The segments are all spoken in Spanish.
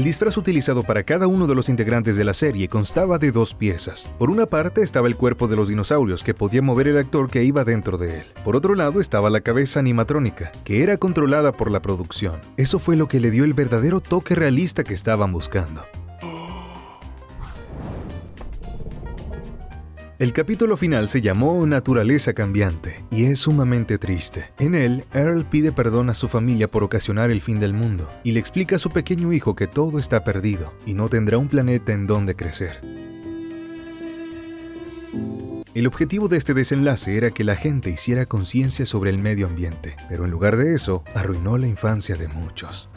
El disfraz utilizado para cada uno de los integrantes de la serie constaba de dos piezas. Por una parte estaba el cuerpo de los dinosaurios que podía mover el actor que iba dentro de él. Por otro lado estaba la cabeza animatrónica, que era controlada por la producción. Eso fue lo que le dio el verdadero toque realista que estaban buscando. El capítulo final se llamó Naturaleza Cambiante y es sumamente triste. En él, Earl pide perdón a su familia por ocasionar el fin del mundo y le explica a su pequeño hijo que todo está perdido y no tendrá un planeta en donde crecer. El objetivo de este desenlace era que la gente hiciera conciencia sobre el medio ambiente, pero en lugar de eso, arruinó la infancia de muchos.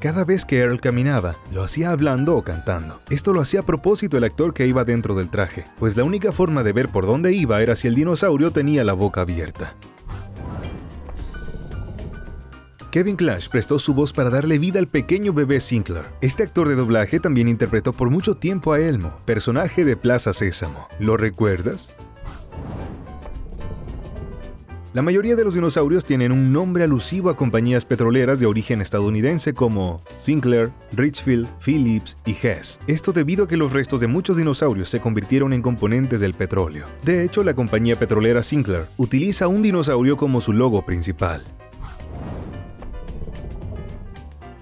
Cada vez que Earl caminaba, lo hacía hablando o cantando. Esto lo hacía a propósito el actor que iba dentro del traje, pues la única forma de ver por dónde iba era si el dinosaurio tenía la boca abierta. Kevin Clash prestó su voz para darle vida al pequeño bebé Sinclair. Este actor de doblaje también interpretó por mucho tiempo a Elmo, personaje de Plaza Sésamo. ¿Lo recuerdas? La mayoría de los dinosaurios tienen un nombre alusivo a compañías petroleras de origen estadounidense como Sinclair, Richfield, Phillips y Hess. Esto debido a que los restos de muchos dinosaurios se convirtieron en componentes del petróleo. De hecho, la compañía petrolera Sinclair utiliza un dinosaurio como su logo principal.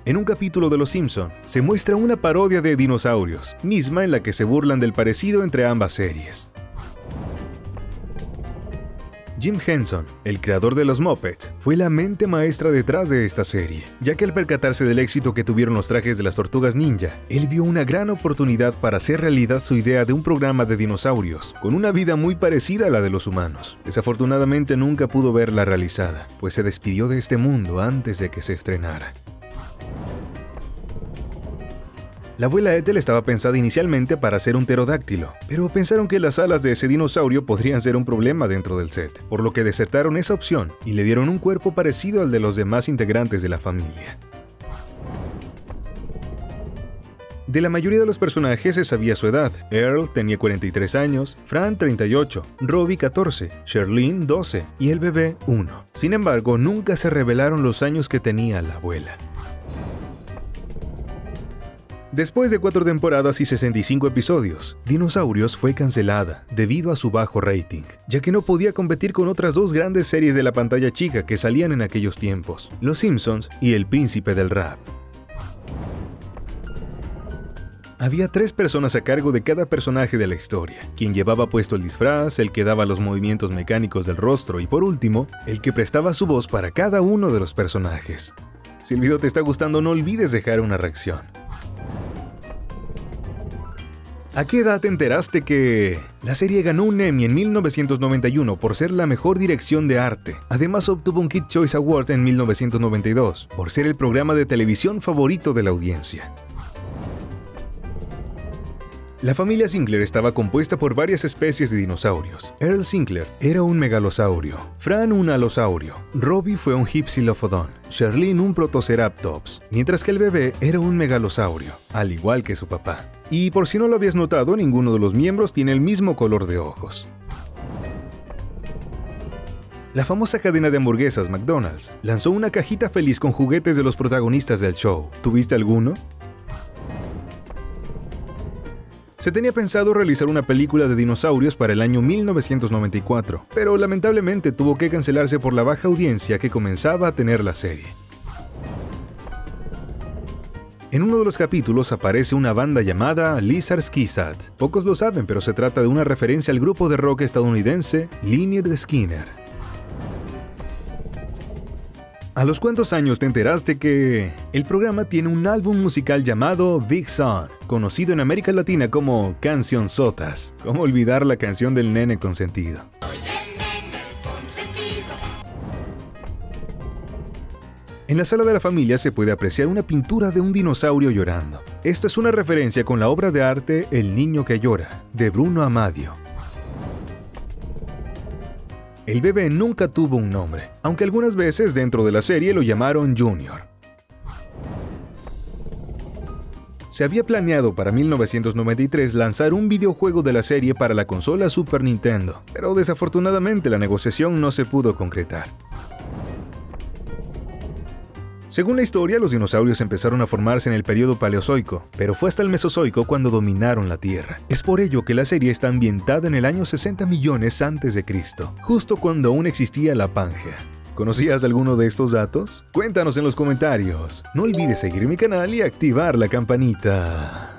En un capítulo de Los Simpson se muestra una parodia de dinosaurios, misma en la que se burlan del parecido entre ambas series. Jim Henson, el creador de los Muppets, fue la mente maestra detrás de esta serie, ya que al percatarse del éxito que tuvieron los trajes de las tortugas ninja, él vio una gran oportunidad para hacer realidad su idea de un programa de dinosaurios, con una vida muy parecida a la de los humanos. Desafortunadamente nunca pudo verla realizada, pues se despidió de este mundo antes de que se estrenara. La abuela Ethel estaba pensada inicialmente para ser un pterodáctilo, pero pensaron que las alas de ese dinosaurio podrían ser un problema dentro del set, por lo que desertaron esa opción y le dieron un cuerpo parecido al de los demás integrantes de la familia. De la mayoría de los personajes se sabía su edad. Earl tenía 43 años, Fran 38, Robbie 14, Sherlyn 12 y el bebé 1. Sin embargo, nunca se revelaron los años que tenía la abuela. Después de cuatro temporadas y 65 episodios, Dinosaurios fue cancelada debido a su bajo rating, ya que no podía competir con otras dos grandes series de la pantalla chica que salían en aquellos tiempos, Los Simpsons y El Príncipe del Rap. Había tres personas a cargo de cada personaje de la historia, quien llevaba puesto el disfraz, el que daba los movimientos mecánicos del rostro y por último, el que prestaba su voz para cada uno de los personajes. Si el video te está gustando no olvides dejar una reacción. ¿A qué edad te enteraste que la serie ganó un Emmy en 1991 por ser la mejor dirección de arte? Además obtuvo un Kid Choice Award en 1992 por ser el programa de televisión favorito de la audiencia. La familia Sinclair estaba compuesta por varias especies de dinosaurios. Earl Sinclair era un megalosaurio, Fran un alosaurio, Robbie fue un Hypsilophodon, Sherlyn un Protoceratops, mientras que el bebé era un megalosaurio, al igual que su papá. Y por si no lo habías notado, ninguno de los miembros tiene el mismo color de ojos. La famosa cadena de hamburguesas McDonald's lanzó una cajita feliz con juguetes de los protagonistas del show. ¿Tuviste alguno? Se tenía pensado realizar una película de dinosaurios para el año 1994, pero lamentablemente tuvo que cancelarse por la baja audiencia que comenzaba a tener la serie. En uno de los capítulos aparece una banda llamada Lizard Skizad. Pocos lo saben, pero se trata de una referencia al grupo de rock estadounidense Lynyrd Skinner. ¿A los cuántos años te enteraste que el programa tiene un álbum musical llamado Big Son, conocido en América Latina como Canción Sotas? ¿Cómo olvidar la canción del nene consentido? En la sala de la familia se puede apreciar una pintura de un dinosaurio llorando. Esto es una referencia con la obra de arte El niño que llora, de Bruno Amadio, el bebé nunca tuvo un nombre, aunque algunas veces dentro de la serie lo llamaron Junior. Se había planeado para 1993 lanzar un videojuego de la serie para la consola Super Nintendo, pero desafortunadamente la negociación no se pudo concretar. Según la historia, los dinosaurios empezaron a formarse en el periodo Paleozoico, pero fue hasta el Mesozoico cuando dominaron la Tierra. Es por ello que la serie está ambientada en el año 60 millones antes de Cristo, justo cuando aún existía la Pangea. ¿Conocías alguno de estos datos? Cuéntanos en los comentarios. No olvides seguir mi canal y activar la campanita.